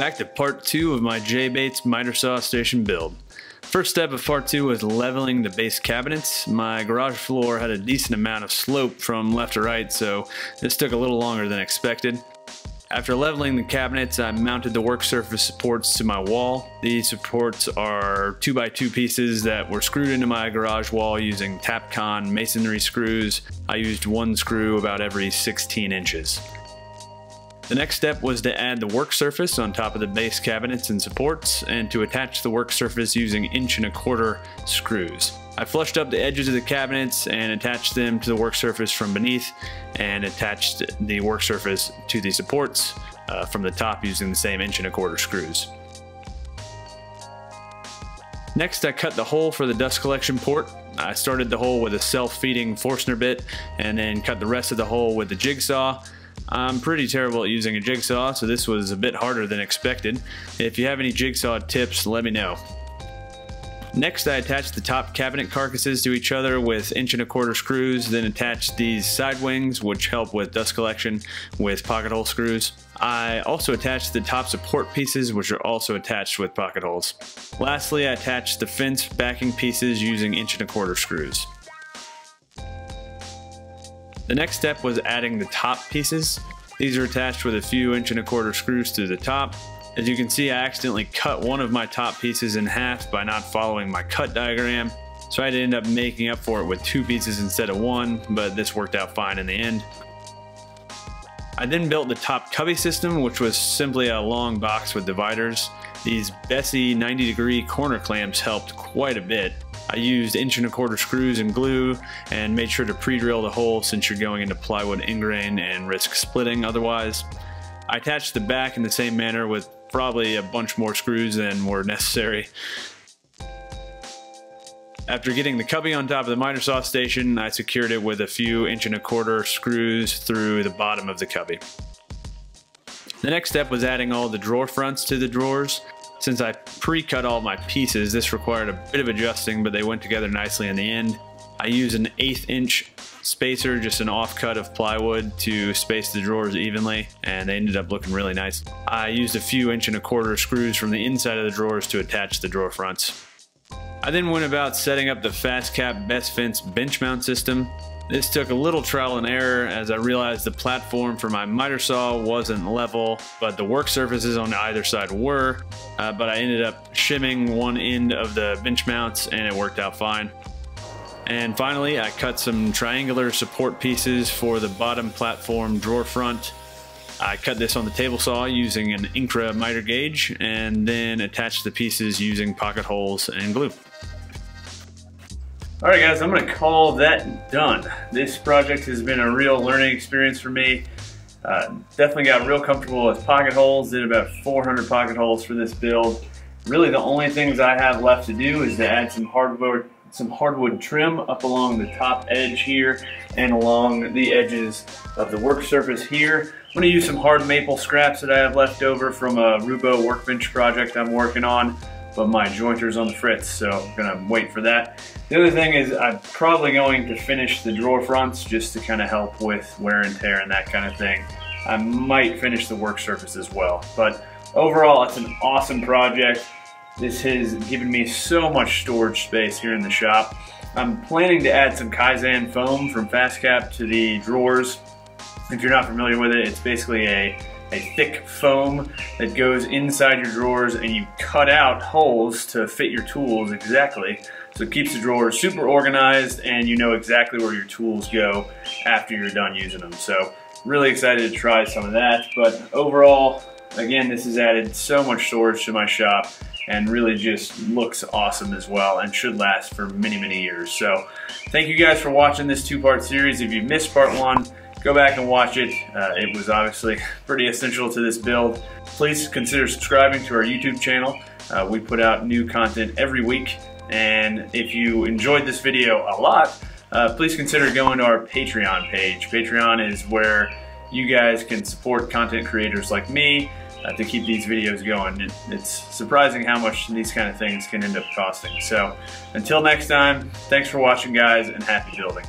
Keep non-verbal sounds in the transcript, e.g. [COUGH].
back to part two of my Jay Bates miter saw station build. First step of part two was leveling the base cabinets. My garage floor had a decent amount of slope from left to right, so this took a little longer than expected. After leveling the cabinets, I mounted the work surface supports to my wall. These supports are 2x2 pieces that were screwed into my garage wall using Tapcon masonry screws. I used one screw about every 16 inches. The next step was to add the work surface on top of the base cabinets and supports and to attach the work surface using inch and a quarter screws. I flushed up the edges of the cabinets and attached them to the work surface from beneath and attached the work surface to the supports uh, from the top using the same inch and a quarter screws. Next, I cut the hole for the dust collection port. I started the hole with a self-feeding Forstner bit and then cut the rest of the hole with the jigsaw. I'm pretty terrible at using a jigsaw, so this was a bit harder than expected. If you have any jigsaw tips, let me know. Next, I attached the top cabinet carcasses to each other with inch and a quarter screws, then attached these side wings, which help with dust collection, with pocket hole screws. I also attached the top support pieces, which are also attached with pocket holes. Lastly, I attached the fence backing pieces using inch and a quarter screws. The next step was adding the top pieces. These are attached with a few inch and a quarter screws to the top. As you can see, I accidentally cut one of my top pieces in half by not following my cut diagram. So I had to end up making up for it with two pieces instead of one, but this worked out fine in the end. I then built the top cubby system, which was simply a long box with dividers. These Bessey 90 degree corner clamps helped quite a bit. I used inch and a quarter screws and glue and made sure to pre-drill the hole since you're going into plywood end grain and risk splitting otherwise. I attached the back in the same manner with probably a bunch more screws than were necessary. After getting the cubby on top of the miter saw station, I secured it with a few inch and a quarter screws through the bottom of the cubby. The next step was adding all the drawer fronts to the drawers. Since I pre-cut all my pieces, this required a bit of adjusting, but they went together nicely in the end. I used an eighth inch spacer, just an offcut of plywood to space the drawers evenly, and they ended up looking really nice. I used a few inch and a quarter screws from the inside of the drawers to attach the drawer fronts. I then went about setting up the FastCap Best Fence bench mount system. This took a little trial and error as I realized the platform for my miter saw wasn't level, but the work surfaces on either side were. Uh, but I ended up shimming one end of the bench mounts and it worked out fine. And finally, I cut some triangular support pieces for the bottom platform drawer front. I cut this on the table saw using an Incra miter gauge and then attached the pieces using pocket holes and glue. All right guys, I'm gonna call that done. This project has been a real learning experience for me. Uh, definitely got real comfortable with pocket holes, did about 400 pocket holes for this build. Really the only things I have left to do is to add some hardwood, some hardwood trim up along the top edge here and along the edges of the work surface here. I'm gonna use some hard maple scraps that I have left over from a Roubo workbench project I'm working on but my jointer's on the fritz, so I'm gonna wait for that. The other thing is I'm probably going to finish the drawer fronts just to kind of help with wear and tear and that kind of thing. I might finish the work surface as well, but overall it's an awesome project. This has given me so much storage space here in the shop. I'm planning to add some Kaizen foam from FastCap to the drawers. If you're not familiar with it, it's basically a a thick foam that goes inside your drawers and you cut out holes to fit your tools exactly. So it keeps the drawers super organized and you know exactly where your tools go after you're done using them. So really excited to try some of that. But overall, again, this has added so much storage to my shop and really just looks awesome as well and should last for many, many years. So thank you guys for watching this two-part series. If you missed part one, go back and watch it. Uh, it was obviously [LAUGHS] pretty essential to this build. Please consider subscribing to our YouTube channel. Uh, we put out new content every week. And if you enjoyed this video a lot, uh, please consider going to our Patreon page. Patreon is where you guys can support content creators like me uh, to keep these videos going. It, it's surprising how much these kind of things can end up costing. So until next time, thanks for watching guys and happy building.